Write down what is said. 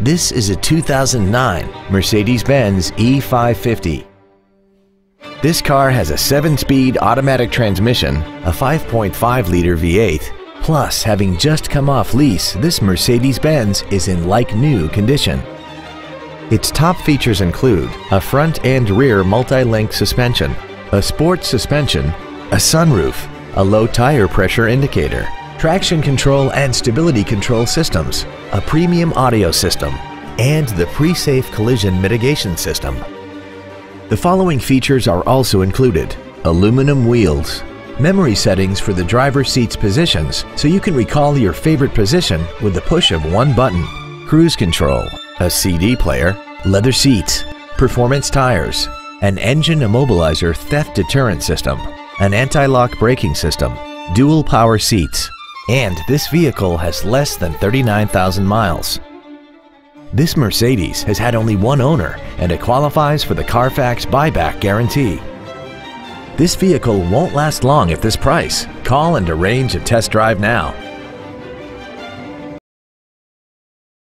This is a 2009 Mercedes-Benz E550. This car has a 7-speed automatic transmission, a 5.5-liter V8. Plus, having just come off lease, this Mercedes-Benz is in like-new condition. Its top features include a front and rear multi-link suspension, a sports suspension, a sunroof, a low tire pressure indicator, traction control and stability control systems, a premium audio system, and the pre-safe collision mitigation system. The following features are also included. Aluminum wheels, memory settings for the driver's seat's positions so you can recall your favorite position with the push of one button, cruise control, a CD player, leather seats, performance tires, an engine immobilizer theft deterrent system, an anti-lock braking system, dual power seats, and this vehicle has less than 39,000 miles. This Mercedes has had only one owner and it qualifies for the Carfax buyback guarantee. This vehicle won't last long at this price. Call and arrange a test drive now.